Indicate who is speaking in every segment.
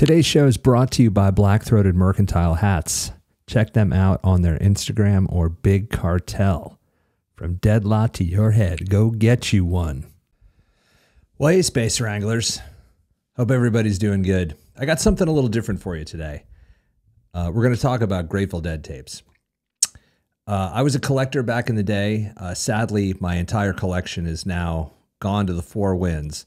Speaker 1: Today's show is brought to you by Black Throated Mercantile Hats. Check them out on their Instagram or Big Cartel. From dead lot to your head, go get you one. Well, hey, Space Wranglers. Hope everybody's doing good. I got something a little different for you today. Uh, we're going to talk about Grateful Dead tapes. Uh, I was a collector back in the day. Uh, sadly, my entire collection is now gone to the four winds.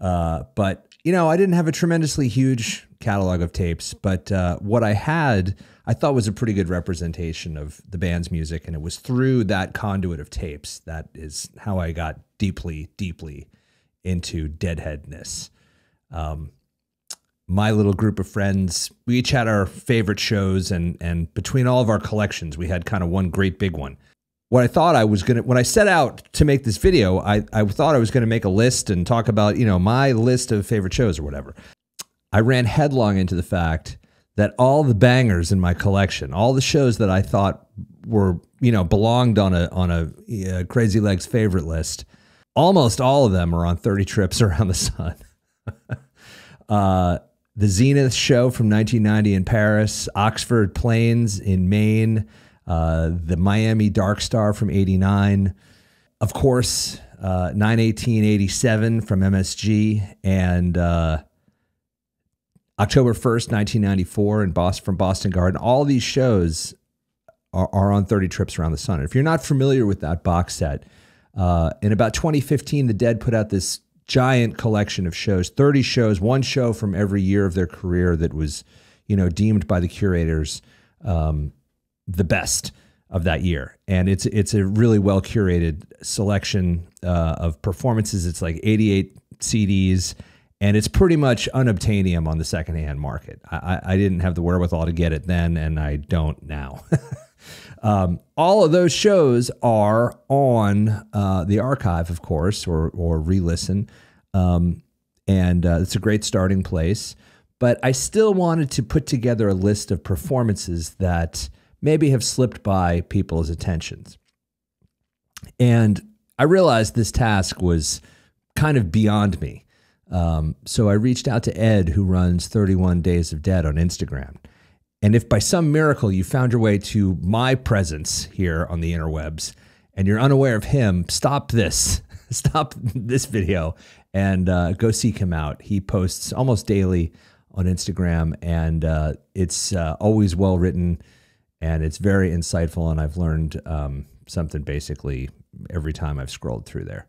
Speaker 1: Uh, but you know, I didn't have a tremendously huge catalog of tapes, but uh, what I had, I thought was a pretty good representation of the band's music, and it was through that conduit of tapes that is how I got deeply, deeply into Deadheadness. Um, my little group of friends, we each had our favorite shows, and and between all of our collections, we had kind of one great big one what I thought I was going to, when I set out to make this video, I, I thought I was going to make a list and talk about, you know, my list of favorite shows or whatever. I ran headlong into the fact that all the bangers in my collection, all the shows that I thought were, you know, belonged on a, on a, a Crazy Legs favorite list, almost all of them are on 30 trips around the sun. uh, the Zenith show from 1990 in Paris, Oxford Plains in Maine, uh, the Miami Dark Star from 89, of course, uh, 91887 from MSG, and uh, October 1st, 1994 and Boston, from Boston Garden. All these shows are, are on 30 Trips Around the Sun. if you're not familiar with that box set, uh, in about 2015, The Dead put out this giant collection of shows 30 shows, one show from every year of their career that was, you know, deemed by the curators. Um, the best of that year, and it's it's a really well curated selection uh, of performances. It's like 88 CDs, and it's pretty much unobtainium on the secondhand market. I, I didn't have the wherewithal to get it then, and I don't now. um, all of those shows are on uh, the archive, of course, or or re-listen, um, and uh, it's a great starting place. But I still wanted to put together a list of performances that maybe have slipped by people's attentions. And I realized this task was kind of beyond me. Um, so I reached out to Ed, who runs 31 Days of Dead on Instagram. And if by some miracle you found your way to my presence here on the interwebs and you're unaware of him, stop this. Stop this video and uh, go seek him out. He posts almost daily on Instagram, and uh, it's uh, always well written and it's very insightful. And I've learned um, something basically every time I've scrolled through there.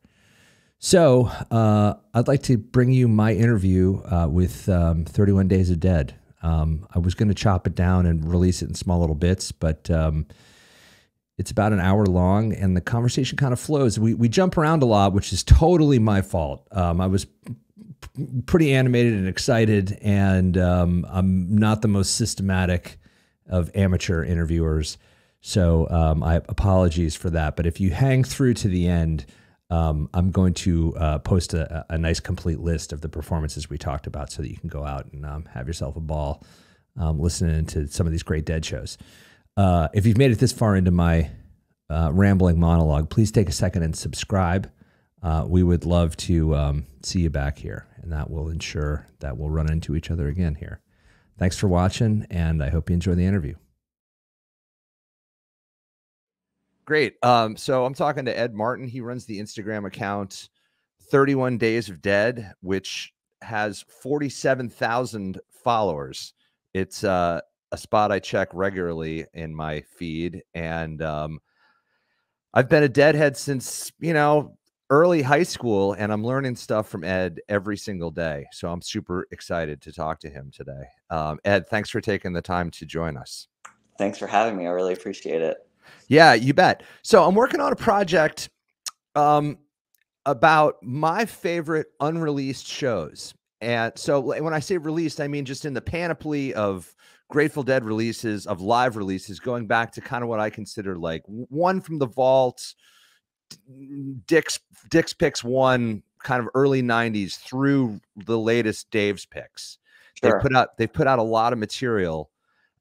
Speaker 1: So uh, I'd like to bring you my interview uh, with um, 31 Days of Dead. Um, I was going to chop it down and release it in small little bits, but um, it's about an hour long, and the conversation kind of flows. We we jump around a lot, which is totally my fault. Um, I was pretty animated and excited, and um, I'm not the most systematic of amateur interviewers. So um, I apologies for that. But if you hang through to the end, um, I'm going to uh, post a, a, nice complete list of the performances we talked about so that you can go out and um, have yourself a ball um, listening to some of these great dead shows. Uh, if you've made it this far into my uh, rambling monologue, please take a second and subscribe. Uh, we would love to um, see you back here, and that will ensure that we'll run into each other again here. Thanks for watching, and I hope you enjoy the interview. Great. Um, so I'm talking to Ed Martin. He runs the Instagram account 31 Days of Dead, which has 47,000 followers. It's uh, a spot I check regularly in my feed. And um, I've been a deadhead since, you know, early high school and I'm learning stuff from Ed every single day. So I'm super excited to talk to him today. Um, Ed, thanks for taking the time to join us.
Speaker 2: Thanks for having me. I really appreciate it.
Speaker 1: Yeah, you bet. So I'm working on a project um, about my favorite unreleased shows. And so when I say released, I mean just in the panoply of Grateful Dead releases, of live releases, going back to kind of what I consider like one from the vault, Dick's Dick's picks one kind of early 90s through the latest Dave's picks. Sure. They put out they put out a lot of material.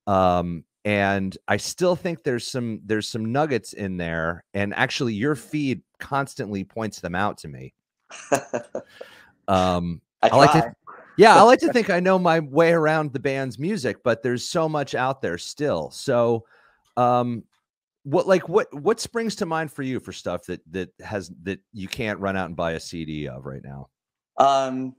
Speaker 1: Um, and I still think there's some there's some nuggets in there. And actually your feed constantly points them out to me. um
Speaker 2: I, I like
Speaker 1: to Yeah, I like to think I know my way around the band's music, but there's so much out there still. So, um, what like what what springs to mind for you for stuff that that has that you can't run out and buy a CD of right now?
Speaker 2: Um,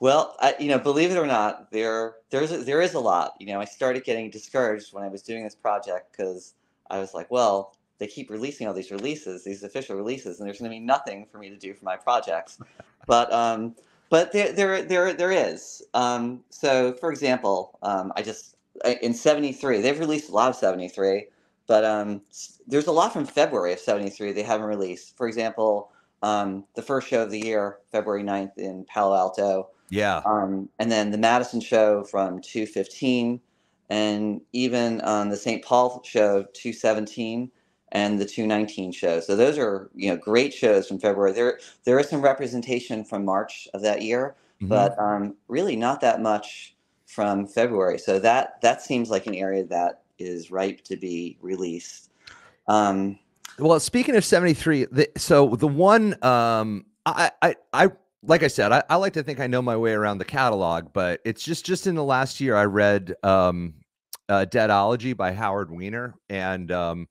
Speaker 2: well, I, you know, believe it or not, there there's a, there is a lot. You know, I started getting discouraged when I was doing this project because I was like, well, they keep releasing all these releases, these official releases, and there's going to be nothing for me to do for my projects. but um, but there there there there is. Um, so, for example, um, I just in '73 they've released a lot of '73, but um, there's a lot from February of '73 they haven't released. For example, um, the first show of the year, February 9th in Palo Alto.
Speaker 1: Yeah.
Speaker 2: Um, and then the Madison show from 215, and even um, the St. Paul show 217 and the 219 show. So those are you know great shows from February. There there is some representation from March of that year, mm-hmm. but um, really not that much from February. So that that seems like an area that is ripe to be released. Um,
Speaker 1: well, speaking of 73, the, so the one um, I I I like I said, I, I, like to think I know my way around the catalog, but it's just just in the last year I read um, uh, Deadology by Howard Weiner, and um,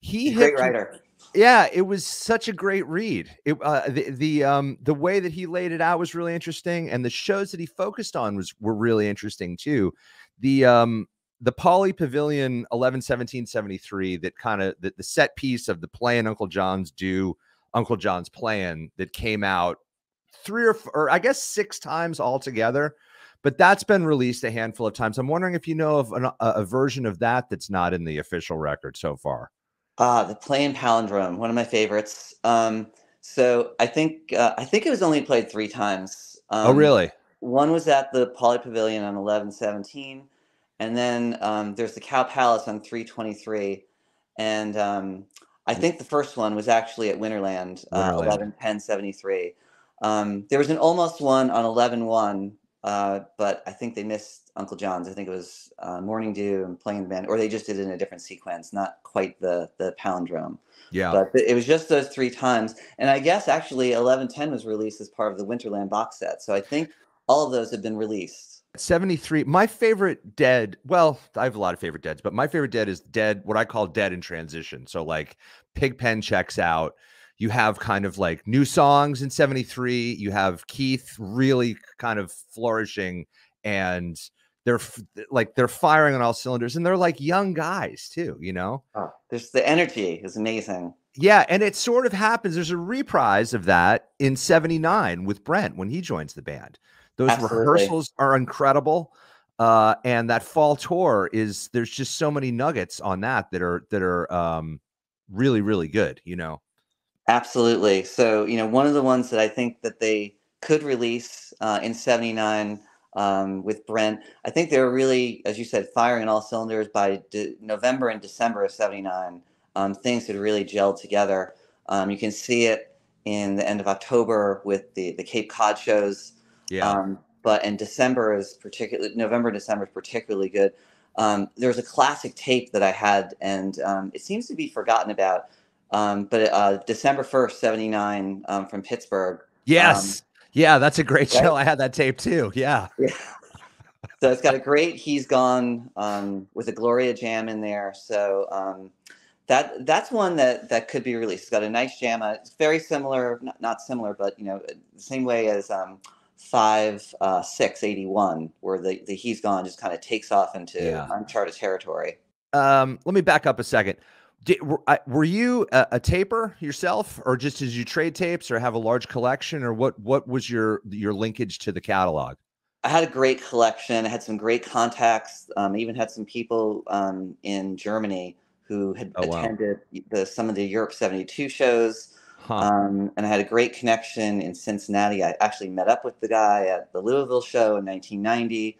Speaker 1: he
Speaker 2: great writer.
Speaker 1: Yeah, it was such a great read. It, uh, the the um the way that he laid it out was really interesting, and the shows that he focused on was were really interesting too. The um the Pauley Pavilion 11 17 73 that kind of the, the set piece of the play and Uncle John's do Uncle John's Band that came out three or, four, or I guess six times altogether. But that's been released a handful of times. I'm wondering if you know of an, a, a version of that that's not in the official record so far.
Speaker 2: Ah, the play and palindrome, one of my favorites. Um, so I think uh, I think it was only played three times.
Speaker 1: Oh, um, oh, really?
Speaker 2: One was at the Pauley Pavilion on 1117, and then um, there's the Cow Palace on 323, and um, I think the first one was actually at Winterland, uh, 11 10 73. Um, there was an almost one on 11 1, uh, but I think they missed Uncle John's. I think it was uh, Morning Dew and Playing the Band, or they just did it in a different sequence, not quite the the palindrome.
Speaker 1: Yeah.
Speaker 2: But it was just those three times. And I guess actually 1110 was released as part of the Winterland box set. So I think all of those have been released.
Speaker 1: 73. My favorite dead, well, I have a lot of favorite deads, but my favorite dead is dead, what I call dead in transition. So like Pigpen checks out you have kind of like new songs in 73 you have keith really kind of flourishing and they're like they're firing on all cylinders and they're like young guys too you know
Speaker 2: oh, there's the energy is amazing
Speaker 1: yeah and it sort of happens there's a reprise of that in 79 with brent when he joins the band those Absolutely. rehearsals are incredible uh, and that fall tour is there's just so many nuggets on that that are that are um, really really good you know
Speaker 2: Absolutely. So, you know, one of the ones that I think that they could release uh, in 79 um, with Brent, I think they were really, as you said, firing on all cylinders by de- November and December of 79. Um, things had really gelled together. Um, you can see it in the end of October with the, the Cape Cod shows.
Speaker 1: Yeah. Um,
Speaker 2: but in December is particularly, November, December is particularly good. Um, there's a classic tape that I had, and um, it seems to be forgotten about um, but uh, December 1st, 79 um, from Pittsburgh.
Speaker 1: Yes. Um, yeah, that's a great right? show. I had that tape too. Yeah.
Speaker 2: yeah. So it's got a great He's Gone um, with a Gloria jam in there. So um, that that's one that, that could be released. It's got a nice jam. Uh, it's very similar, not, not similar, but you know, the same way as 5 uh, 6 81, where the, the He's Gone just kind of takes off into yeah. uncharted territory.
Speaker 1: Um, let me back up a second. Did, were, were you a, a, taper yourself, or just did you trade tapes, or have a large collection, or what? What was your your linkage to the catalog?
Speaker 2: I had a great collection. I had some great contacts. Um, I even had some people um, in Germany who had oh, attended wow. the, some of the Europe '72 shows. Huh. Um, and I had a great connection in Cincinnati. I actually met up with the guy at the Louisville show in 1990.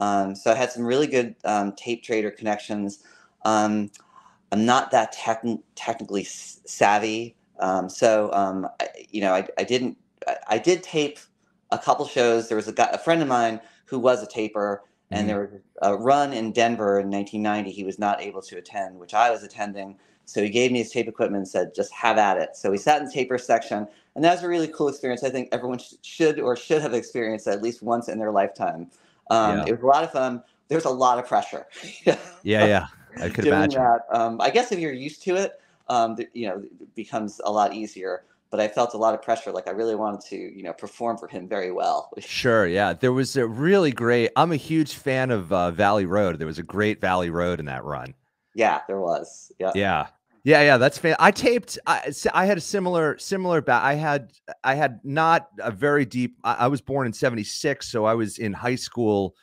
Speaker 2: Um, so I had some really good um, tape trader connections. Um, I'm not that techn- technically savvy. Um, so, um, I, you know, I, I didn't, I, I, did tape a couple shows. There was a, guy, a friend of mine who was a taper, and mm-hmm. there was a run in Denver in 1990. He was not able to attend, which I was attending. So he gave me his tape equipment and said, just have at it. So we sat in the taper section. and that was a really cool experience. I think everyone should or should have experienced at least once in their lifetime. Um, yeah. It was a lot of fun. There's a lot of pressure.
Speaker 1: yeah, yeah, I could imagine that.
Speaker 2: Um, I guess if you're used to it, um, you know, it becomes a lot easier but I felt a lot of pressure. Like I really wanted to, you know, perform for him very well.
Speaker 1: sure. Yeah. There was a really great, I'm a huge fan of uh, Valley Road. There was a great Valley Road in that run.
Speaker 2: Yeah, there was. Yeah.
Speaker 1: Yeah. Yeah, yeah, that's fan. I taped. I, I had a similar, similar. I had, I had not a very deep. I, I was born in '76, so I was in high school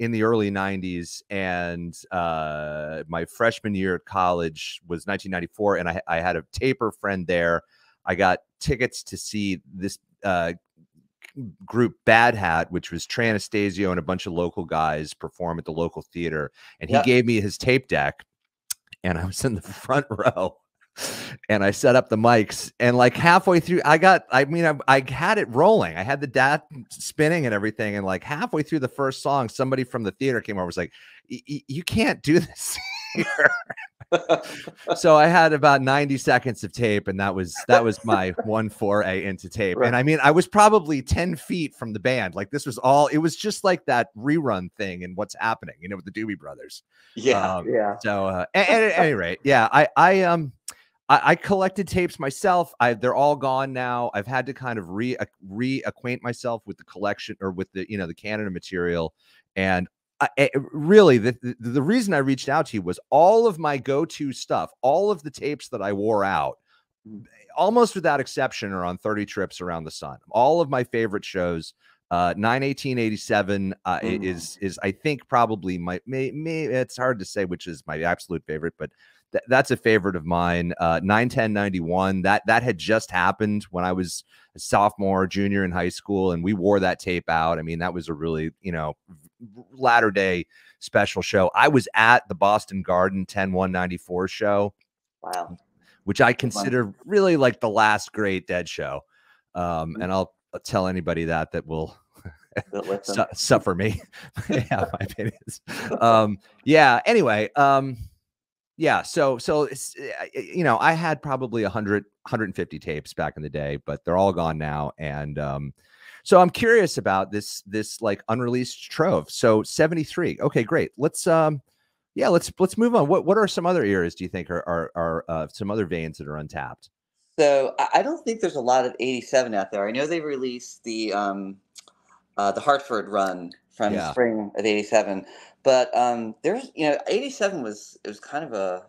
Speaker 1: in the early 90s and uh, my freshman year at college was 1994 and I, I, had a taper friend there i got tickets to see this uh, group Bad Hat, which was Trey Anastasio and a bunch of local guys perform at the local theater. And he yep. gave me his tape deck, and I was in the front row. And I set up the mics, and like halfway through, I got, I mean, I, I had it rolling. I had the DAT spinning and everything. And like halfway through the first song, somebody from the theater came over was like, You can't do this here so I had about 90 seconds of tape, and that was that was my one foray into tape. Right. And I mean, I was probably 10 feet from the band. Like this was all it was just like that rerun thing and what's happening, you know, with the Doobie Brothers.
Speaker 2: Yeah. Um, yeah.
Speaker 1: So uh, at, at any rate, yeah, I I um I, I, collected tapes myself. I they're all gone now. I've had to kind of re reacquaint myself with the collection or with the you know the Canada material, and I, eh, really the, the, reason I reached out to you was all of my go-to stuff, all of the tapes that I wore out, almost without exception, are on 30 trips around the sun. All of my favorite shows. Uh, 91887 uh, mm. is is I think probably my may, may it's hard to say which is my absolute favorite, but th- that's a favorite of mine. Uh, 91091 that that had just happened when I was a sophomore, junior in high school, and we wore that tape out. I mean, that was a really you know latter day special show. I was at the Boston Garden 10 194 show.
Speaker 2: Wow.
Speaker 1: Which I consider really like the last great dead show. Um, mm. and I'll, I'll tell anybody that that will su- suffer me. yeah, my opinions. Um, yeah. Anyway, um, yeah. So, so it's, eh, you know, I had probably 100, 150 tapes back in the day, but they're all gone now. And, um, so I'm curious about this this like unreleased trove. So 73. Okay, great. Let's um yeah, let's let's move on. What what are some other eras do you think are are, are uh, some other veins that are untapped?
Speaker 2: So I don't think there's a lot of 87 out there. I know they released the um uh, the Hartford run from yeah. spring of 87, but um there's you know 87 was it was kind of a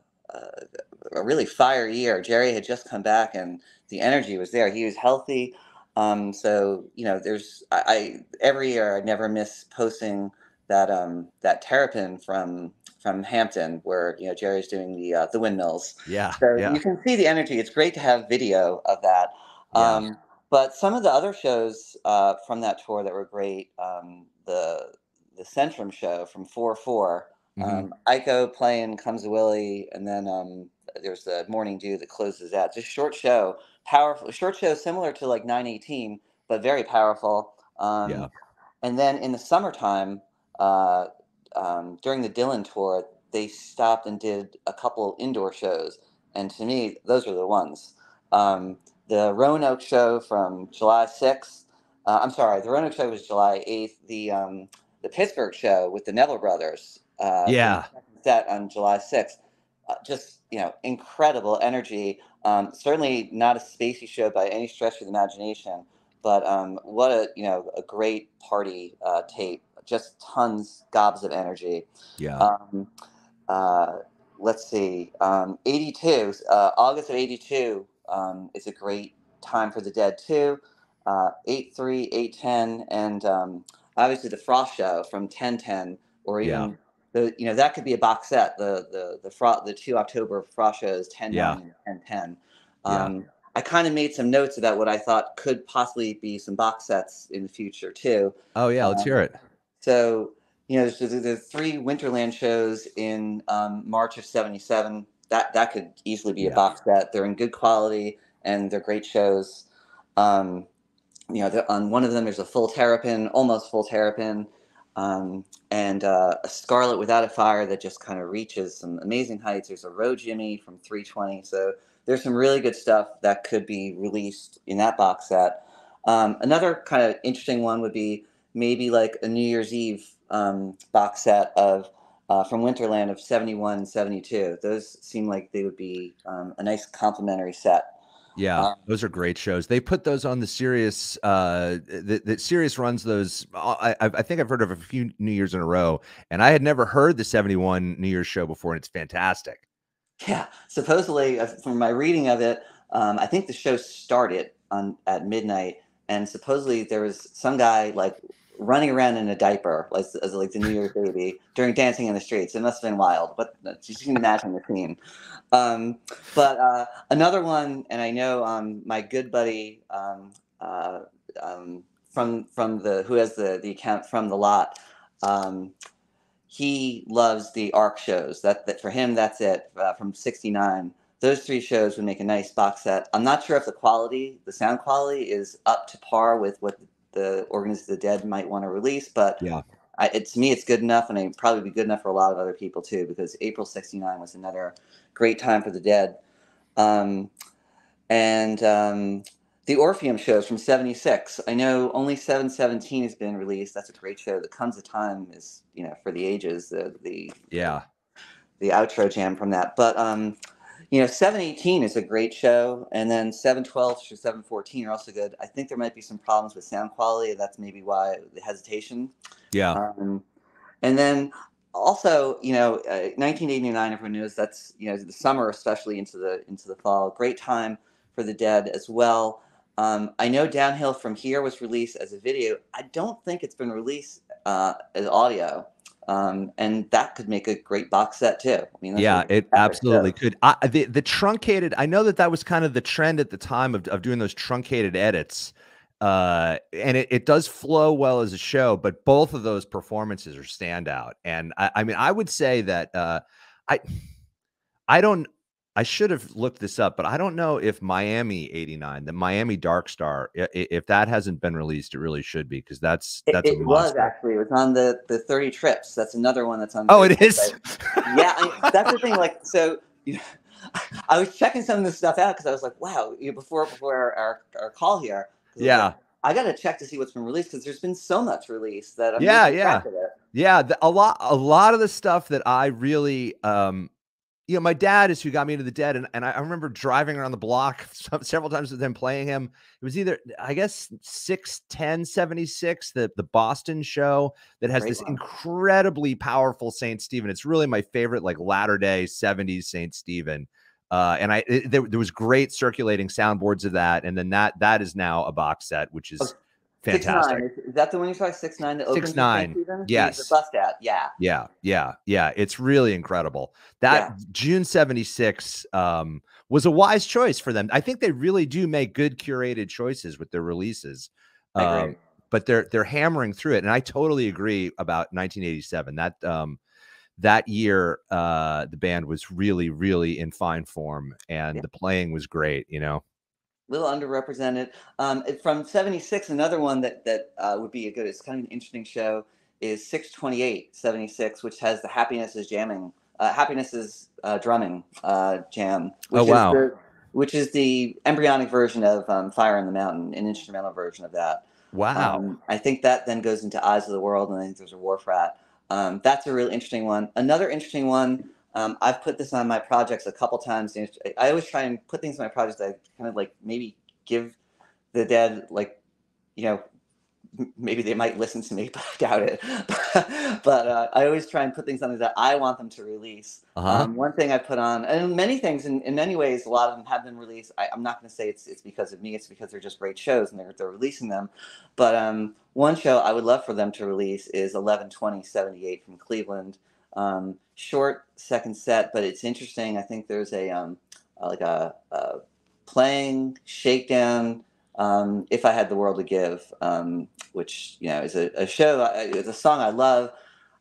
Speaker 2: a really fire year. Jerry had just come back and the energy was there. He was healthy. Um, so you know, there's I, I, every year I never miss posting that um, that terrapin from from Hampton where you know Jerry's doing the uh, the windmills.
Speaker 1: Yeah.
Speaker 2: So
Speaker 1: yeah.
Speaker 2: you can see the energy. It's great to have video of that. Yeah. Um, but some of the other shows uh, from that tour that were great, um, the the Centrum show from four four, mm-hmm. um, Iko playing Comes a Willie, and then um, there's the Morning Dew that closes out. Just short show, powerful short show similar to like 918 but very powerful um, yeah. and then in the summertime uh, um, during the dylan tour they stopped and did a couple indoor shows and to me those are the ones um, the roanoke show from july 6th uh, i'm sorry the roanoke show was july 8th the um, the pittsburgh show with the neville brothers
Speaker 1: uh, yeah
Speaker 2: set on july 6th uh, just you know incredible energy um, certainly not a spacey show by any stretch of the imagination, but um, what a you know a great party uh, tape. Just tons, gobs of energy.
Speaker 1: Yeah.
Speaker 2: Um, uh, let's see. Um, 82, uh, August of 82 um, is a great time for the dead too. Uh, 83, 810, and um, obviously the Frost Show from 1010, or even yeah the you know that could be a box set. The the the fro- the two October frost shows 10 yeah. 9 and 10. Um, yeah. I kind of made some notes about what I thought could possibly be some box sets in the future too.
Speaker 1: Oh yeah, let's um, hear it.
Speaker 2: So you know, there's, the three Winterland shows in um, March of '77. That that could easily be yeah. a box set. They're in good quality and they're great shows. Um, you know, on one of them there's a full terrapin, almost full terrapin um, and uh, a Scarlet Without a Fire that just kind of reaches some amazing heights. There's a Row Jimmy from 320. So there's some really good stuff that could be released in that box set. Um, another kind of interesting one would be maybe like a New Year's Eve um, box set of uh, from Winterland of 71 and 72. Those seem like they would be um, a nice complementary set.
Speaker 1: Yeah, um, those are great shows. They put those on the Sirius. Uh, the, the Sirius runs those. Uh, I, I think I've heard of a few New Year's in a row, and I had never heard the 71 New Year's show before, and it's fantastic.
Speaker 2: Yeah, supposedly, uh, from my reading of it, um, I think the show started on at midnight, and supposedly there was some guy like running around in a diaper as, as like the New Year's baby during dancing in the streets. It must have been wild, but you can imagine the scene. Um, but uh, another one, and I know um, my good buddy um, uh, um, from from the who has the the account from the lot. Um, he loves the Ark shows. That, that for him, that's it uh, from '69 those three shows would make a nice box set. I'm not sure if the quality, the sound quality, is up to par with what the Organist of the Dead might want to release, but
Speaker 1: yeah,
Speaker 2: I, it, to me, it's good enough, and it probably be good enough for a lot of other people too. Because April '69 was another great time for the Dead, um, and um, the Orpheum shows from '76. I know only 717 has been released. That's a great show. The Comes a Time is you know for the ages. The the
Speaker 1: yeah,
Speaker 2: the outro jam from that, but um, you know, 718 is a great show, and then 712 through 714 are also good. I think there might be some problems with sound quality. That's maybe why the hesitation.
Speaker 1: Yeah.
Speaker 2: Um, and then also, you know, uh, 1989, everyone knows that's you know the summer, especially into the into the fall. Great time for the Dead as well. Um, I know Downhill from Here was released as a video. I don't think it's been released uh, as audio. Um, and that could make a great box set too. I
Speaker 1: mean, yeah, it absolutely could. I, the the truncated. I know that that was kind of the trend at the time of of doing those truncated edits, uh, and it, it does flow well as a show. But both of those performances are standout. And I, I mean, I would say that uh, I I don't I should have looked this up, but I don't know if Miami 89, the Miami Dark Star, if that hasn't been released, it really should be because that's that's
Speaker 2: it, it was actually it was on the the 30 trips. That's another one that's on.
Speaker 1: Oh, it is.
Speaker 2: yeah, I mean, that's the thing. Like, so you know, I was checking some of this stuff out because I was like, wow, you know, before before our, our, call here.
Speaker 1: Yeah.
Speaker 2: Like, I got to check to see what's been released because there's been so much released that I'm
Speaker 1: yeah, yeah, yeah. The, a lot, a lot of the stuff that I really um you know, my dad is who got me into the dead, and, and I remember driving around the block several times with him playing him. It was either, I guess, 610 76, the, the Boston show that has Great this one. incredibly powerful St. Stephen. It's really my favorite, like latter day 70s St. Stephen. Uh, and I it, there, there was great circulating soundboards of that, and then that that is now a box set, which is Fantastic.
Speaker 2: Six, is, that the one you saw? Six nine.
Speaker 1: The Six nine. Yes.
Speaker 2: The bust out. Yeah.
Speaker 1: Yeah. Yeah. Yeah. It's really incredible. That yeah. June seventy six um, was a wise choice for them. I think they really do make good curated choices with their releases. Um, but they're they're hammering through it, and I totally agree about 1987. That um, that year, uh, the band was really, really in fine form, and yeah. the playing was great. You know
Speaker 2: little underrepresented. Um, from 76, another one that, that uh, would be a good, it's kind of an interesting show, is 628 76, which has the Happiness is Jamming, uh, Happiness is uh, Drumming uh, Jam.
Speaker 1: Which oh, wow.
Speaker 2: Is the, which is the embryonic version of um, Fire in the Mountain, an instrumental version of that.
Speaker 1: Wow.
Speaker 2: Um, I think that then goes into Eyes of the World, and I think there's a Wharf Rat. Um, that's a really interesting one. Another interesting one um, I've put this on my projects a couple times. I always try and put things in my projects that kind of like maybe give the dead like, you know, maybe they might listen to me, but I doubt it. but uh, I always try and put things on that I want them to release. Uh-huh. Um, one thing I put on, and many things, in, in many ways, a lot of them have been released. I, am not going to say it's it's because of me. It's because they're just great shows and they're they're releasing them. But um, one show I would love for them to release is 112078 from Cleveland. Um, short second set, but it's interesting. I think there's a um, like a, a, playing shakedown. Um, if I had the world to give, um, which you know is a, a show, it's a song I love,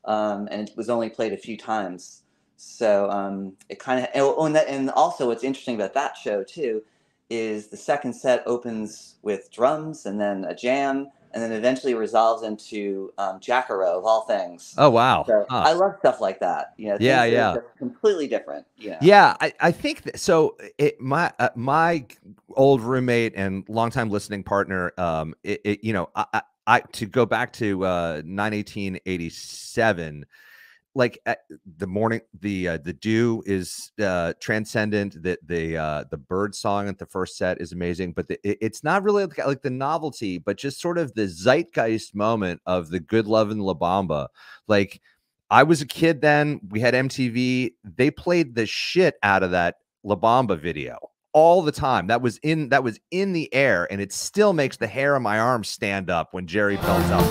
Speaker 2: um, and it was only played a few times. So um, it kind of, oh, and, and also what's interesting about that show too is the second set opens with drums and then a jam, and then eventually resolves into um, Jack-A-Roe of all things.
Speaker 1: Oh wow!
Speaker 2: So huh. I love stuff like that. You know,
Speaker 1: yeah, yeah,
Speaker 2: completely different. You know?
Speaker 1: Yeah, I, I think that, so. It, my uh, my old roommate and longtime listening partner, um, it, it you know, I, I, I to go back to uh, nine eighteen eighty seven like uh, the morning the uh, the dew is uh transcendent that the uh the bird song at the first set is amazing but the, it, it's not really like, like, the novelty but just sort of the zeitgeist moment of the good love and la bamba. Like i was a kid then we had mtv they played the shit out of that la bamba video all the time. That was in that was in the air and it still makes the hair on my arm stand up when jerry belts out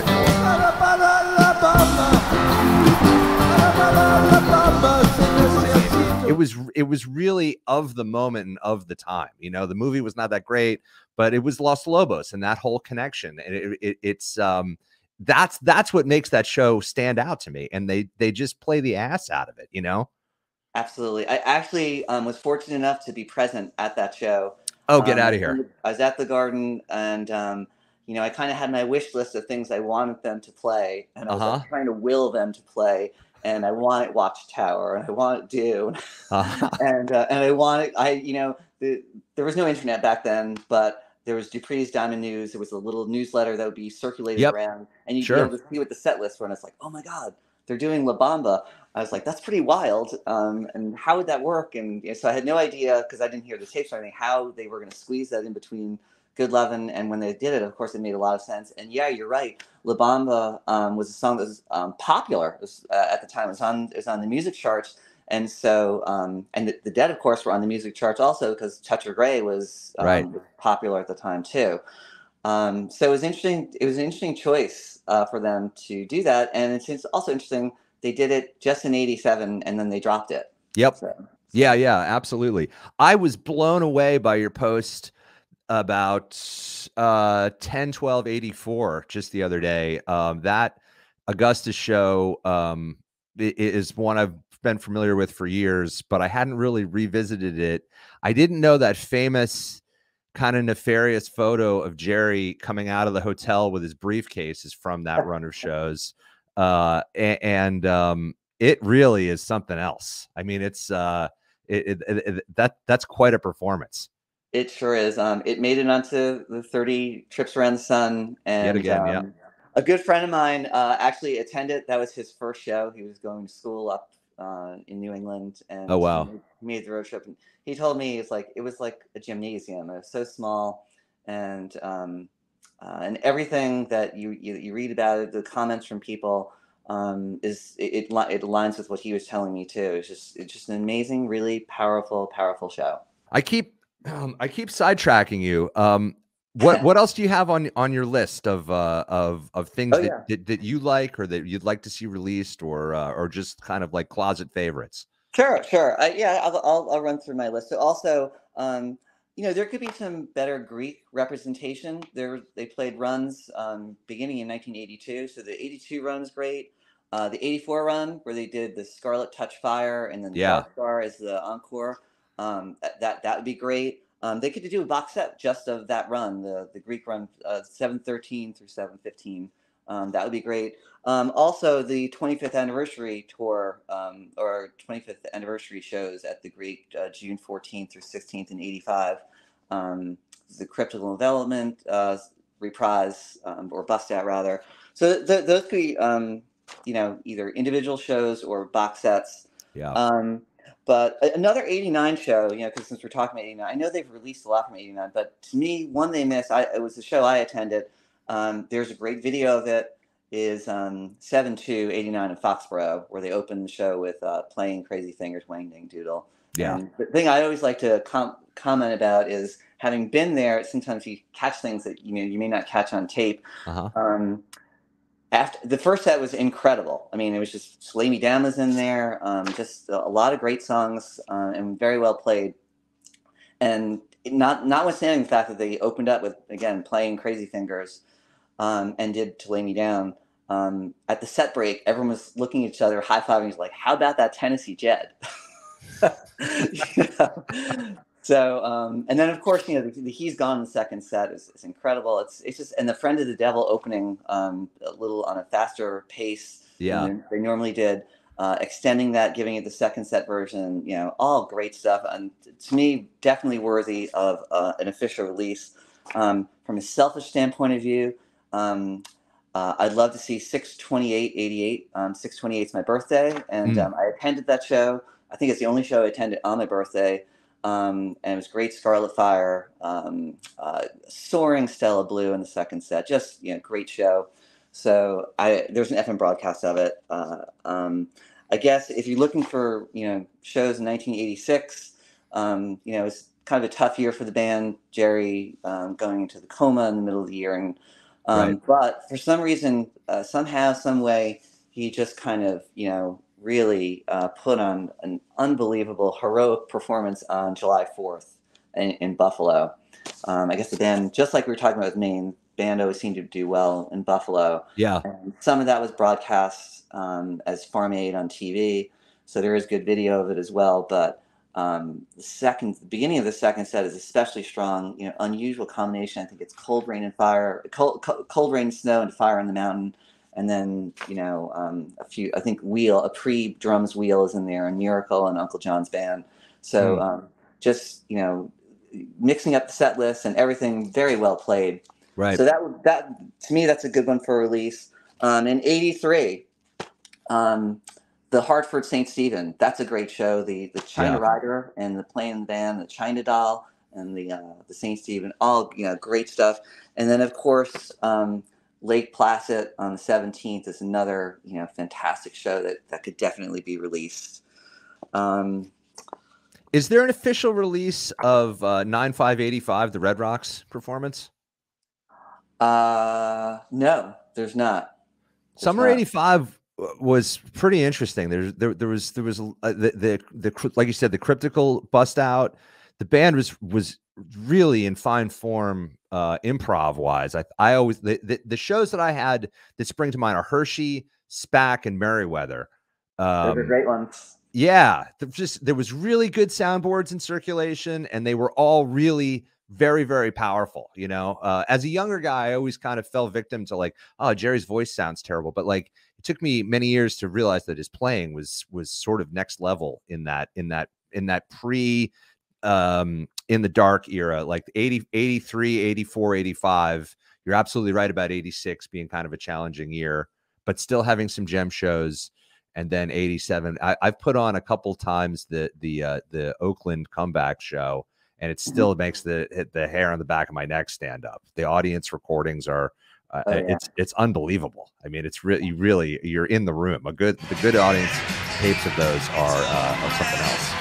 Speaker 1: it was it was really of the moment and of the time. You know, the movie was not that great, but it was Los Lobos and that whole connection. And it, it, it's um that's that's what makes that show stand out to me. And they they just play the ass out of it. You know.
Speaker 2: Absolutely. I actually um, was fortunate enough to be present at that show.
Speaker 1: Oh, get um, out of here!
Speaker 2: I was at the Garden, and um, you know, I kind of had my wish list of things I wanted them to play, and I was uh-huh. like, trying to will them to play and I want it Watchtower, and I want Dune, uh-huh. and uh, and I wanted I you know the, there was no internet back then, but there was Dupree's Diamond News. There was a little newsletter that would be circulated yep. around, and you'd sure. be able to see what the set list were. And it's like, oh my god, they're doing La Bamba. I was like, that's pretty wild. Um, and how would that work? And you know, so I had no idea because I didn't hear the tapes or anything how they were going to squeeze that in between Good Lovin', and when they did it, of course, it made a lot of sense. And yeah, you're right. La Bamba um, was a song that was um, popular was, uh, at the time. It was on it was on the music charts, and so um, and the, the, Dead, of course, were on the music charts also because Touch of Grey was um, right. popular at the time too. Um, so it was interesting. It was an interesting choice uh, for them to do that, and it's, it's also interesting they did it just in '87, and then they dropped it.
Speaker 1: Yep. So, yeah, yeah, absolutely. I was blown away by your post about uh 10 12 84 just the other day. Um that Augusta show um is one i've been familiar with for years but i hadn't really revisited it. I didn't know that famous kind of nefarious photo of jerry coming out of the hotel with his briefcase is from that run of shows uh and, um it really is something else. I mean it's uh it, it, it, that that's quite a performance
Speaker 2: it sure is. Um, it made it onto the 30 trips around the sun. And
Speaker 1: Yet again, um,
Speaker 2: yeah. A good friend of mine uh, actually attended. That was his first show. He was going to school up uh, in New England, and
Speaker 1: oh wow,
Speaker 2: he made the road trip. And he told me it's like it was like a gymnasium. It was so small, and um, uh, and everything that you, you, you read about it, the comments from people, um, is it, it it aligns with what he was telling me too. It's just it's just an amazing, really powerful, powerful show.
Speaker 1: I keep um, I keep sidetracking you. Um, what what else do you have on on your list of uh, of of things oh, that, yeah. that, that you like or that you'd like to see released or uh, or just kind of like closet favorites?
Speaker 2: Sure, sure. Uh, yeah, I'll, I'll, I'll run through my list. So also, um, you know, there could be some better Greek representation. There they played runs um, beginning in 1982. So the 82 run is great. Uh, the 84 run where they did the Scarlet Touch Fire and then the yeah. Dark Star as the encore. Um, that that would be great. Um, they could do a box set just of that run, the the Greek run, uh, 713 through 715. Um, that would be great. Um, also, the 25th anniversary tour um, or 25th anniversary shows at the Greek, uh, June 14th through 16th in 85. Um, the Cryptical Envelopment uh, reprise um, or bust out rather. So th- those could be, you know, either individual shows or box sets.
Speaker 1: Yeah.
Speaker 2: But another 89 show, you know, because since we're talking about 89, I know they've released a lot from 89, but to me, one they missed, I, it was a show I attended. Um, there's a great video of it, is um, 7 2 89 in Foxborough, where they open the show with uh, playing Crazy Fingers Wang Dang Doodle.
Speaker 1: Yeah. And
Speaker 2: the thing I always like to com- comment about is having been there, sometimes you catch things that you know you may not catch on tape.
Speaker 1: Uh-huh.
Speaker 2: Um, after the first set was incredible. I mean, it was just "Lay Me Down" was in there, um, just a, a, lot of great songs uh, and very well played. And not notwithstanding the fact that they opened up with again playing Crazy Fingers um, and did "To Lay Me Down." Um, at the set break, everyone was looking at each other, high fiving. Like, "How about that Tennessee Jed?" so um, and then of course you know the, the, he's gone in the second set is, is incredible it's it's just and the friend of the devil opening um, a little on a faster pace
Speaker 1: yeah
Speaker 2: they normally did uh, extending that giving it the second set version you know all great stuff and to me definitely worthy of uh, an official release um, from a selfish standpoint of view um, uh, I'd love to see 62888. Um, 628 is my birthday, and mm. um, I attended that show. I think it's the only show I attended on my birthday. Um, and it was great Scarlet Fire, um, uh, soaring Stella Blue in the second set. Just you know, great show. So I there's an FM broadcast of it. Uh, um, I guess if you're looking for you know shows in 1986, um, you know it's kind of a tough year for the band. Jerry um, going into the coma in the middle of the year, and um, right. but for some reason, uh, somehow, some way, he just kind of you know really uh, put on an unbelievable heroic performance on July 4th in, in Buffalo. Um, I guess the band, just like we were talking about with Maine, band always seemed to do well in Buffalo.
Speaker 1: Yeah.
Speaker 2: And some of that was broadcast um, as Farm Aid on TV. So there is good video of it as well. But um, the second, the beginning of the second set is especially strong. You know, unusual combination. I think it's cold rain and fire, cold, cold, cold rain, snow, and fire on the mountain and then you know um, a few i think wheel a pre drums wheel is in there and miracle and uncle john's band. So mm. um, just you know mixing up the set list and everything very well played.
Speaker 1: Right.
Speaker 2: So that that to me that's a good one for release. Um, in 83 um, the hartford st stephen that's a great show. The the china yeah. rider and the playing band the china doll and the uh, the st stephen all you know great stuff. And then of course um, Lake Placid on the 17th is another, you know, fantastic show that, that could definitely be released. Um,
Speaker 1: is there an official release of uh, 9585, the Red Rocks performance?
Speaker 2: Uh, no, there's not.
Speaker 1: There's Summer not. 85 was pretty interesting. There, there, there was, there was uh, the, the, the, like you said, the cryptical bust out. The band was, was really in fine form uh improv wise i i always the, the, the shows that i had that spring to mind are hershey SPAC, and merriweather.
Speaker 2: Um, Those are great ones.
Speaker 1: yeah just there was really good soundboards in circulation and they were all really very very powerful you know? Uh, as a younger guy i always kind of fell victim to like oh jerry's voice sounds terrible but like it took me many years to realize that his playing was was sort of next level in that in that in that pre um in the dark era, like 80, 83, 84, 85. You're absolutely right about 86 being kind of a challenging year, but still having some gem shows. And then 87. I, have put on a couple times the the uh, the Oakland comeback show, and it mm-hmm. still makes the the hair on the back of my neck stand up. The audience recordings are uh, oh, yeah. it's it's unbelievable. I mean, it's really really you're in the room. A good the good audience tapes of those are uh, are something else.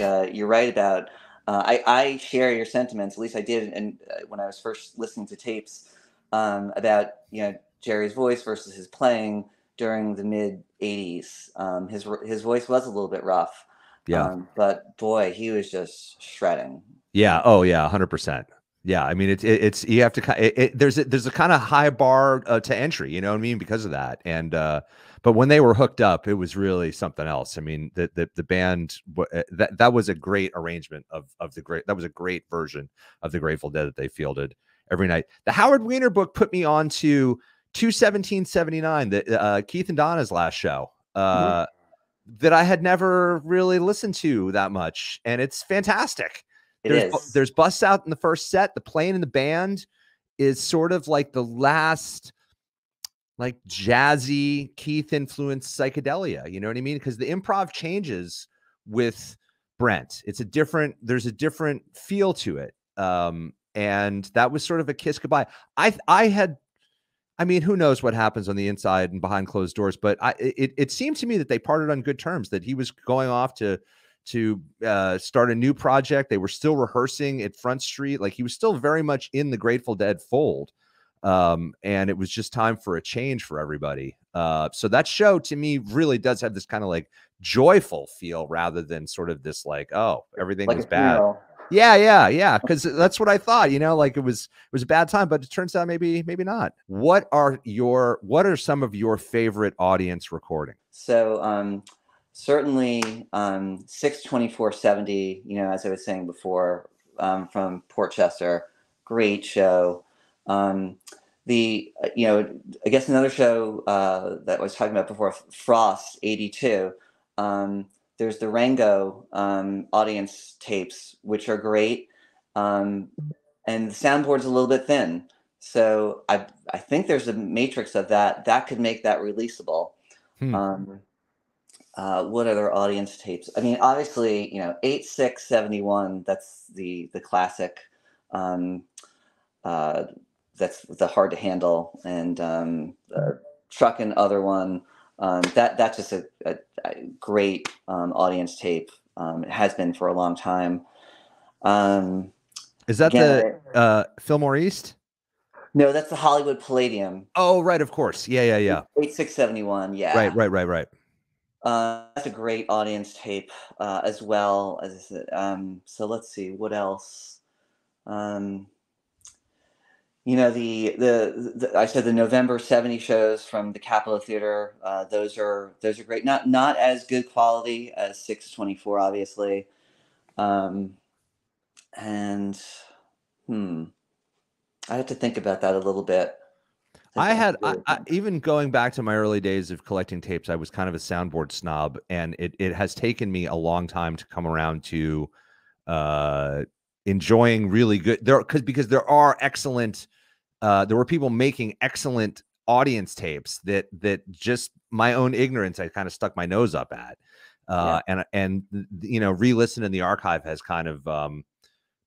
Speaker 2: And uh, you're right about. Uh, I, I share your sentiments. At least I did, and uh, when I was first listening to tapes um, about you know Jerry's voice versus his playing during the mid '80s. Um, his his voice was a little bit rough.
Speaker 1: Yeah. Um,
Speaker 2: but boy, he was just shredding.
Speaker 1: Yeah. Oh yeah. Hundred percent. Yeah. I mean, it's it, it's you have to. It, it, there's a, there's a kind of high bar uh, to entry. You know what I mean? Because of that, and uh, but when they were hooked up, it was really something else. I mean, the the, the band eh, that that was a great arrangement of of the great that was a great version of the Grateful Dead that they fielded every night. The Howard Weiner book put me on to 21779, the uh, Keith and Donna's last show. Uh, mm-hmm. That I had never really listened to that much, and it's fantastic.
Speaker 2: It
Speaker 1: there's,
Speaker 2: is.
Speaker 1: there's busts out in the first set. The playing in the band is sort of like the last like jazzy Keith influenced psychedelia. You know what I mean? Because the improv changes with Brent. It's a different, there's a different feel to it. Um, and that was sort of a kiss goodbye. I I had I mean, who knows what happens on the inside and behind closed doors, but I it, it seemed to me that they parted on good terms, that he was going off to to uh, start a new project. They were still rehearsing at Front Street. Like he was still very much in the Grateful Dead fold. um, and it was just time for a change for everybody. Uh, so that show to me really does have this kind of like joyful feel rather than sort of this like oh everything like was bad. Funeral. Yeah, yeah, yeah. Because that's what I thought. You know, like it was it was a bad time, but it turns out maybe maybe not. What are your what are some of your favorite audience recording?
Speaker 2: So um, certainly um, six twenty four seventy. You know, as I was saying before, um, from Portchester, great show. Um, the you know I guess another show uh, that I was talking about before, Frost eighty two. Um, there's the Rango um, audience tapes, which are great, um, and the soundboard's a little bit thin. So I I think there's a matrix of that that could make that releasable. Hmm. Um, uh, what other audience tapes? I mean, obviously, you know, eight six seventy one. That's the the classic. Um, uh, that's the hard to handle and um, the truck and other one um, that that's just a, a, a great um, audience tape um, it has been for a long time um,
Speaker 1: is that again, the uh, fillmore east
Speaker 2: no that's the hollywood palladium
Speaker 1: oh right of course yeah yeah yeah
Speaker 2: 8671 yeah
Speaker 1: right right right right
Speaker 2: uh, that's a great audience tape uh, as well as um, so let's see what else um, you know the, the, the I said the November '70 shows from the Capitol Theater. Uh, those are those are great. Not not as good quality as 624, obviously. Um, and hmm, I have to think about that a little bit.
Speaker 1: I had I, I, even going back to my early days of collecting tapes. I was kind of a soundboard snob, and it it has taken me a long time to come around to uh enjoying really good there because because there are excellent uh there were people making excellent audience tapes that that just my own ignorance I kind of stuck my nose up at. Uh yeah. and and you know, re-listen in the archive has kind of um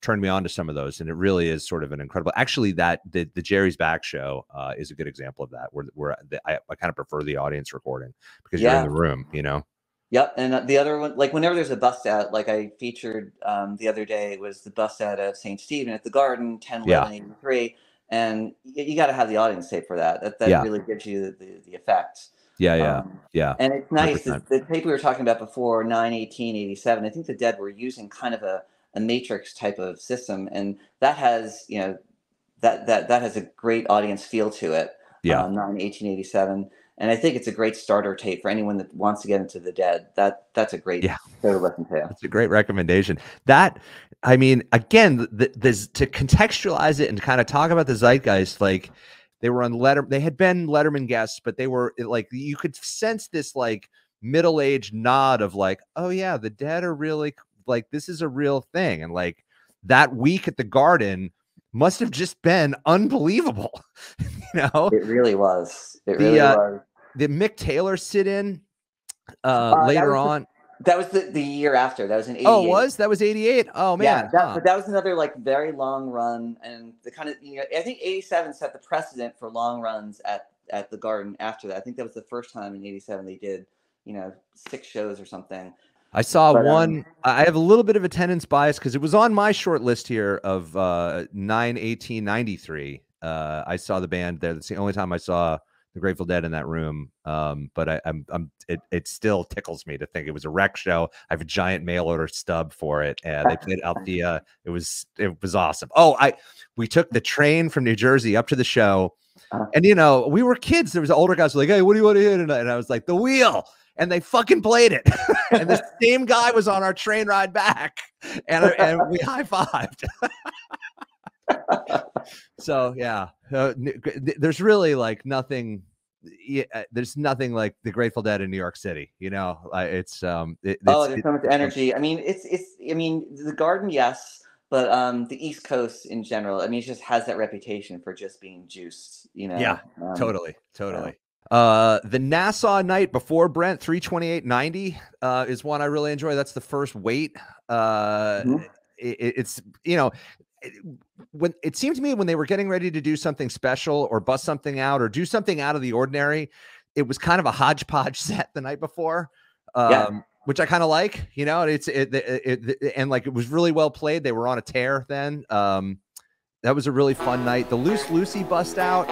Speaker 1: turned me on to some of those and it really is sort of an incredible actually that the, the jerry's back show uh, is a good example of that where, where the, I, I kind of prefer the audience recording because yeah. you're in the room you know
Speaker 2: Yep, and uh, the other one, like whenever there's a bust out, like I featured um, the other day, was the bust out of St. Stephen at the Garden, 10, 11, yeah. 83. And you, you got to have the audience tape for that. That, that yeah. really gives you the, the effect.
Speaker 1: Yeah, yeah, um, yeah.
Speaker 2: And it's nice. The, the, tape we were talking about before, 9, 18, 87, I think the Dead were using kind of a, a matrix type of system. And that has, you know, that, that, that has a great audience feel to it.
Speaker 1: Yeah.
Speaker 2: Um, 9, 18, 87 and I think it's a great starter tape for anyone that wants to get into the dead. That that's a great yeah. show to listen to.
Speaker 1: That's a great recommendation. That I mean, again, the, this to contextualize it and kind of talk about the zeitgeist, like they were on letter, they had been Letterman guests, but they were like you could sense this like middle aged nod of like, oh yeah, the dead are really like this is a real thing, and like that week at the Garden must have just been unbelievable. you know,
Speaker 2: it really was. It the, really uh, was.
Speaker 1: The Mick Taylor sit in uh, uh, later on.
Speaker 2: The, that was the, the year after. That was in 88.
Speaker 1: Oh, was that was 88? Oh man.
Speaker 2: Yeah, that, huh. but that was another like very long run and the kind of you know I think 87 set the precedent for long runs at at the garden after that. I think that was the first time in 87 they did, you know, six shows or something.
Speaker 1: I saw but, one. Um, I have a little bit of attendance bias because it was on my short list here of uh, 9 18 93. Uh, I saw the band there. That's the only time I saw the Grateful Dead in that room. Um, but I, am I'm, I'm it, it still tickles me to think it was a Rex show. I have a giant mail order stub for it, and they played Althea. It was it was awesome. Oh, I we took the train from New Jersey up to the show, uh-huh. and you know we were kids. There was older guys like, "Hey, what do you want to hear tonight?" And I was like, "The Wheel." And they fucking played it. and the same guy was on our train ride back, and and we high fived. so yeah, uh, there's really like nothing. Yeah, uh, there's nothing like the Grateful Dead in New York City. You know, it's um. It, it's,
Speaker 2: oh, there's so much energy. I mean, it's it's. I mean, the Garden, yes, but um, the East Coast in general. I mean, it just has that reputation for just being juiced. You know.
Speaker 1: Yeah. Um, totally. Totally. Uh, the Nassau night before Brent 328.90 uh, is one I really enjoy. That's the first weight. Uh, mm-hmm. it, it's you know when it seemed to me when they were getting ready to do something special or bust something out or do something out of the ordinary, it was kind of a hodgepodge set the night before. Um, yeah. Which I kind of like, you know, it's it, it, it, and like it was really well played. They were on a tear then. Um, that was a really fun night. The Loose Lucy bust out,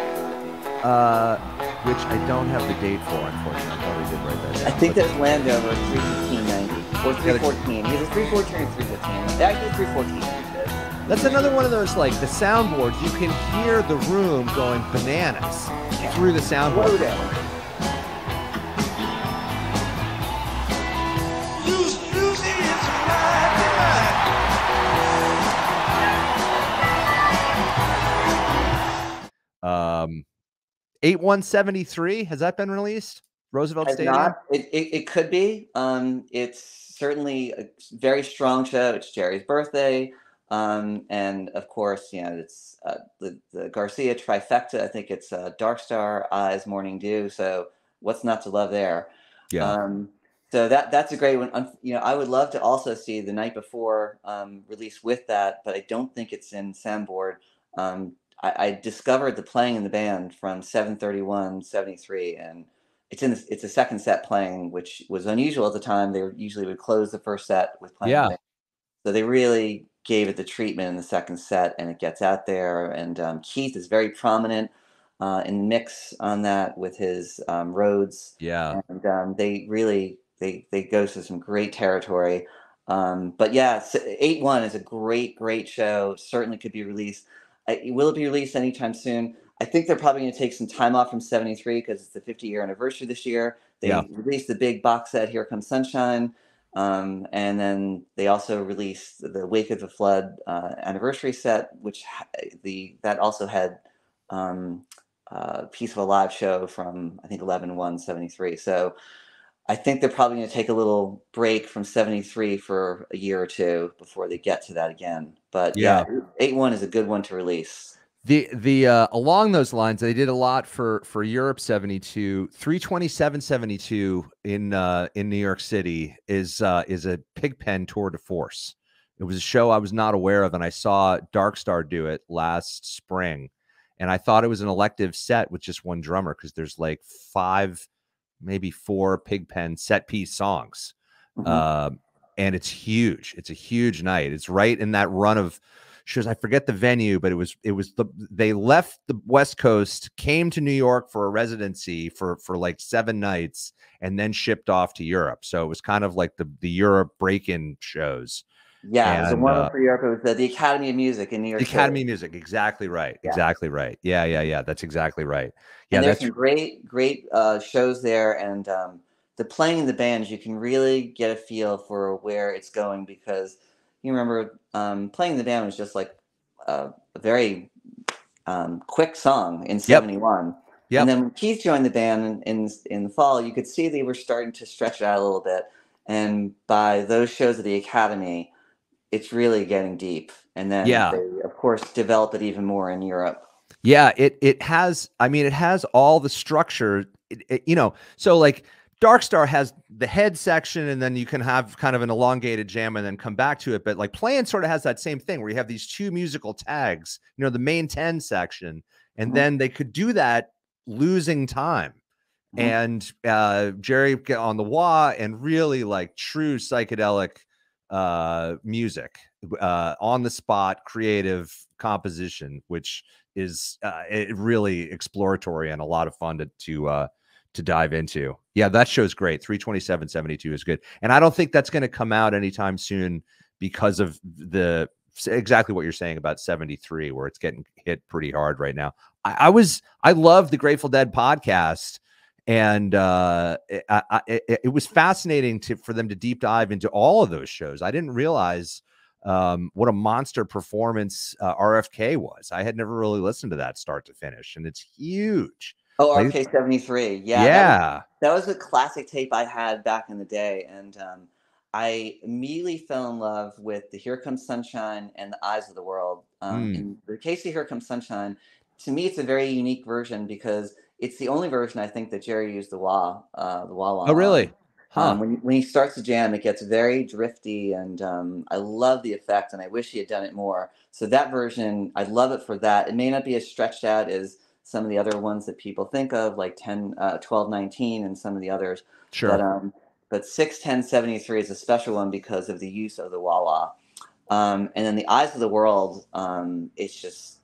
Speaker 1: uh, which I don't have the date for, unfortunately. I probably did write that.
Speaker 2: I think that's Landover 31590 or 314. Either 314 or 315. Actually, 314.
Speaker 1: That's another one of those like the soundboards. You can hear the room going bananas through the soundboard. Um, 8173, has that been released? Roosevelt
Speaker 2: Has
Speaker 1: Stadium?
Speaker 2: Not. It, it, it could be. Um, it's certainly a very strong show. It's Jerry's birthday. Um, and of course, you know, it's uh, the, the Garcia trifecta. I think it's uh, Dark Star, Eyes, Morning Dew. So what's not to love there?
Speaker 1: Yeah.
Speaker 2: Um, so that that's a great one. You know, I would love to also see the night before um, release with that, but I don't think it's in Soundboard. Um, I, I, discovered the playing in the band from 731, 73, and it's in the, it's a second set playing, which was unusual at the time. They usually would close the first set with playing.
Speaker 1: Yeah.
Speaker 2: So they really gave it the treatment in the second set, and it gets out there. And um, Keith is very prominent uh, in the mix on that with his um, Rhodes.
Speaker 1: Yeah.
Speaker 2: And um, they really they they go to some great territory. Um, but yeah, eight one is a great great show. Certainly could be released. Uh, will it be released anytime soon? I think they're probably going to take some time off from 73 because it's the 50 year anniversary this year. They yeah. released the big box set, Here Comes Sunshine. Um, and then they also released the Wake of the Flood uh, anniversary set, which the that also had um, uh, Piece of a Live show from I think 11 1 73. So I think they're probably going to take a little break from 73 for a year or two before they get to that again. But yeah, yeah 8 1 is a good one to release.
Speaker 1: The the uh, along those lines, they did a lot for for Europe seventy two, three twenty seven seventy two in uh, in New York City is uh, is a Pigpen tour de force. It was a show I was not aware of, and I saw Dark Star do it last spring, and I thought it was an elective set with just one drummer because there's like five, maybe four Pigpen set piece songs, mm-hmm. uh, and it's huge. It's a huge night. It's right in that run of shows. I forget the venue, but it was it was the they left the West Coast, came to New York for a residency for for like seven nights, and then shipped off to Europe. So it was kind of like the the Europe break-in shows.
Speaker 2: Yeah, and, it was a one uh, It was the, the, Academy of Music in New York.
Speaker 1: The Academy of Music, exactly right. Yeah. Exactly right. Yeah, yeah, yeah. That's exactly right. Yeah,
Speaker 2: and there's some great, great uh, shows there, and um, the playing in the bands, you can really get a feel for where it's going because you remember um, playing the band was just like a, a very um, quick song in 71 yep. Yep. and then when keith joined the band in, in, in the fall you could see they were starting to stretch it out a little bit and by those shows at the academy it's really getting deep and then yeah. they of course develop it even more in europe
Speaker 1: yeah it it has i mean it has all the structure it, it, you know so like Dark Star has the head section, and then you can have kind of an elongated jam and then come back to it. But like playing sort of has that same thing where you have these two musical tags, you know, the main 10 section, and mm-hmm. then they could do that losing time. Mm-hmm. And uh, Jerry get on the wah and really like true psychedelic uh, music, uh, on the spot, creative composition, which is uh, really exploratory and a lot of fun to to uh, to dive into. Yeah, that show's great. 327.72 is good. And I don't think that's going to come out anytime soon because of the exactly what you're saying about 73, where it's getting hit pretty hard right now. I, I was, I love the Grateful Dead podcast. And uh, it, I, it, it was fascinating to for them to deep dive into all of those shows. I didn't realize um, what a monster performance uh, RFK was. I had never really listened to that start to finish, and it's huge.
Speaker 2: Oh, RFK seventy three. Yeah,
Speaker 1: yeah.
Speaker 2: That was, that was, a classic tape I had back in the day, and um, I immediately fell in love with the Here Comes Sunshine and the Eyes of the World. Um, mm. In the case of Here Comes Sunshine, to me, it's a very unique version because it's the only version I think that Jerry used the wah, uh, the wah wah.
Speaker 1: Oh, really?
Speaker 2: Huh. Um, when, when he starts to jam, it gets very drifty, and um, I love the effect, and I wish he had done it more. So that version, I love it for that. It may not be as stretched out as some of the other ones that people think of, like 10, uh, 12, 19, and some of the others.
Speaker 1: Sure.
Speaker 2: But, um, but 6, 10, 73 is a special one because of the use of the wah wah. Um, and then the eyes of the world, um, it's just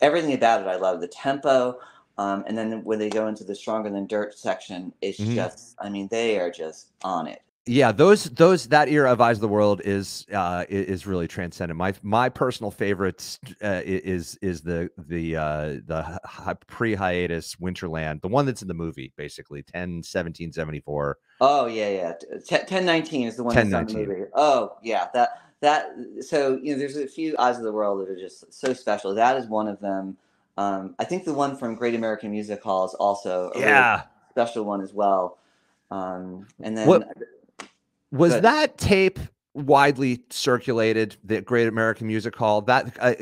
Speaker 2: everything about it I love the tempo. Um, and then when they go into the stronger than dirt section, it's mm-hmm. just I mean they are just on it.
Speaker 1: Yeah those those that era of eyes of the world is uh is really transcendent. My my personal favorite uh, is is the the uh the pre-hiatus winterland the one that's in the movie basically 10 17 74
Speaker 2: oh yeah yeah 10, 10 19 is the one 10, that's in the movie. Oh yeah that that so you know there's a few eyes of the world that are just so special. That is one of them um i think the one from great american music hall is also
Speaker 1: yeah really
Speaker 2: special one as well um and then what
Speaker 1: was but, that tape widely circulated? The Great American Music Hall. That uh,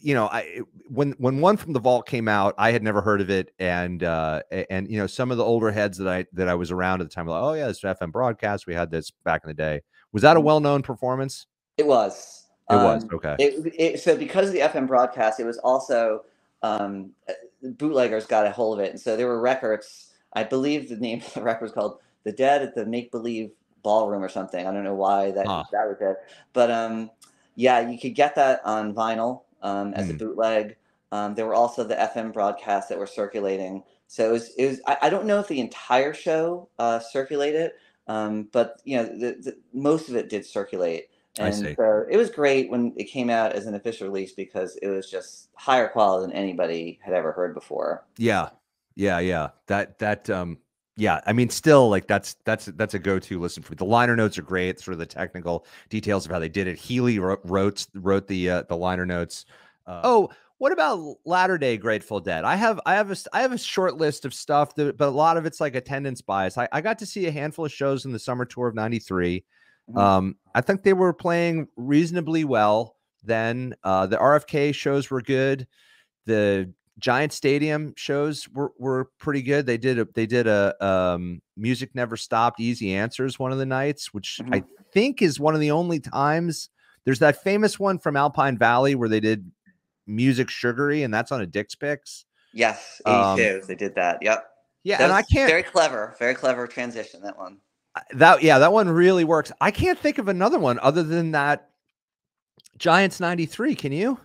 Speaker 1: you know, I when when one from the vault came out, I had never heard of it, and uh, and you know, some of the older heads that I that I was around at the time were like, oh yeah, this FM broadcast. We had this back in the day. Was that a mm-hmm. well known performance?
Speaker 2: It was.
Speaker 1: It um, was okay.
Speaker 2: It, it, so because of the FM broadcast, it was also um, uh, bootleggers got a hold of it, and so there were records. I believe the name of the record was called "The Dead at the Make Believe ballroom or something. I don't know why that huh. that was it, but um, yeah, you could get that on vinyl um, as mm. a hmm. bootleg. Um, there were also the FM broadcasts that were circulating. So it was, it was I, I don't know if the entire show uh, circulated, um, but you know, the, the, most of it did circulate. And so it was great when it came out as an official release because it was just higher quality than anybody had ever heard before.
Speaker 1: Yeah. Yeah, yeah. That that um yeah, I mean, still like that's that's that's a go-to listen for me. The liner notes are great, sort of the technical details of how they did it. Healy wrote wrote, wrote the uh, the liner notes. Uh, oh, what about latter day Grateful Dead? I have I have a I have a short list of stuff, that, but a lot of it's like attendance bias. I, I got to see a handful of shows in the summer tour of '93. Mm-hmm. Um, I think they were playing reasonably well then. Uh, the RFK shows were good. The Giant Stadium shows were, were pretty good. They did a they did a um, music never stopped easy answers one of the nights, which mm-hmm. I think is one of the only times there's that famous one from Alpine Valley where they did music Sugaree, and that's on a Dick's Picks.
Speaker 2: Yes, um, they did that. Yep.
Speaker 1: Yeah, that and I can't
Speaker 2: very clever, very clever transition that one.
Speaker 1: That yeah, that one really works. I can't think of another one other than that Giants 93. Can you?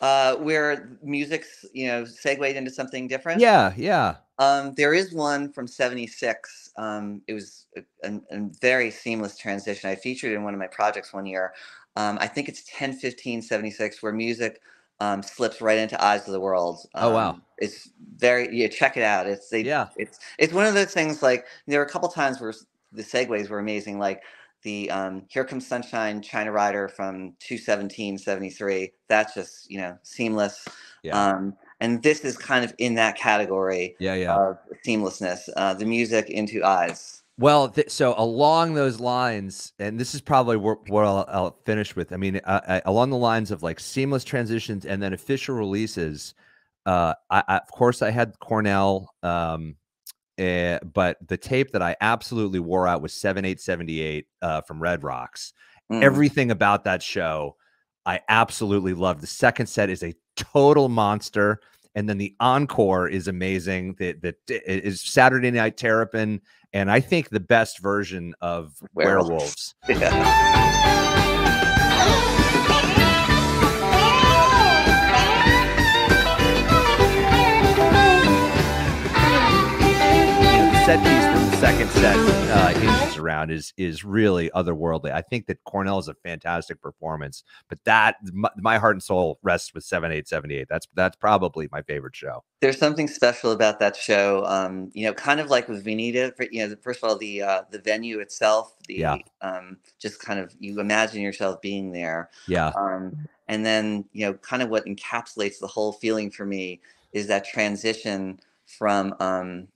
Speaker 2: uh, where music's you know segued into something different.
Speaker 1: Yeah, yeah.
Speaker 2: Um, there is one from '76. Um, it was a, a, a, very seamless transition. I featured in one of my projects one year. Um, I think it's 10, 15, 76, where music um, slips right into Eyes of the World.
Speaker 1: oh wow! Um,
Speaker 2: it's very yeah. Check it out. It's they, yeah. It's it's one of those things like there were a couple times where the segues were amazing. Like the um, Here Comes Sunshine China Rider from 21773. That's just, you know, seamless. Yeah. Um, and this is kind of in that category
Speaker 1: yeah, yeah.
Speaker 2: of seamlessness, uh, the music into eyes.
Speaker 1: Well, th- so along those lines, and this is probably where, where I'll, I'll, finish with. I mean, uh, I, along the lines of like seamless transitions and then official releases. Uh, I, I, of course, I had Cornell um, uh, but the tape that I absolutely wore out was 7878 uh, from Red Rocks. Mm. Everything about that show, I absolutely loved. The second set is a total monster. And then the encore is amazing. That that is Saturday Night Terrapin, and I think the best version of Werewolves. werewolves. Yeah. Set piece that the second set uh, hinges around is is really otherworldly. I think that Cornell is a fantastic performance, but that my, my heart and soul rests with seven eight seventy eight. That's that's probably my favorite show.
Speaker 2: There's something special about that show. Um, you know, kind of like with Veneta. You know, first of all, the uh, the venue itself, the yeah. um, just kind of you imagine yourself being there.
Speaker 1: Yeah.
Speaker 2: Um, and then you know, kind of what encapsulates the whole feeling for me is that transition from um,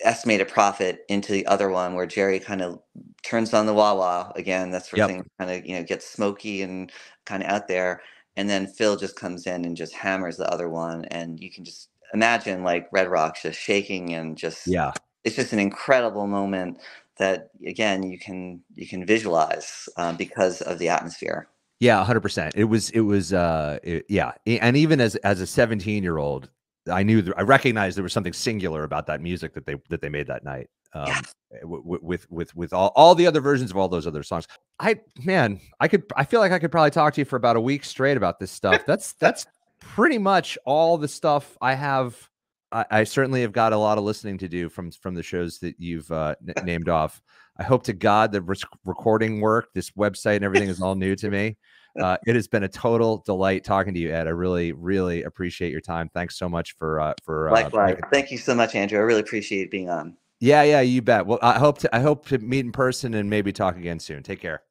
Speaker 2: estimated a Prophet into the other one where Jerry kind of turns on the wah again. That's where yep. things kind of you know gets smoky and kind of out there. And then Phil just comes in and just hammers the other one, and you can just imagine like Red Rocks just shaking and just
Speaker 1: yeah,
Speaker 2: it's just an incredible moment that again you can you can visualize um, because of the atmosphere.
Speaker 1: Yeah, hundred percent. It was it was uh it, yeah, and even as as a seventeen year old, I knew I recognized there was something singular about that music that they that they made that night. Um, yeah. With with with all, all the other versions of all those other songs. I man, I could I feel like I could probably talk to you for about a week straight about this stuff. That's that's pretty much all the stuff I have. I, I, certainly have got a lot of listening to do from from the shows that you've uh, named off. I hope to God the recording work, this website, and everything is all new to me. Uh, it has been a total delight talking to you, Ed. I really, really appreciate your time. Thanks so much for uh, for
Speaker 2: uh, likewise. Thank you so much, Andrew. I really appreciate being on.
Speaker 1: Yeah, yeah, you bet. Well, I hope to I hope to meet in person and maybe talk again soon. Take care.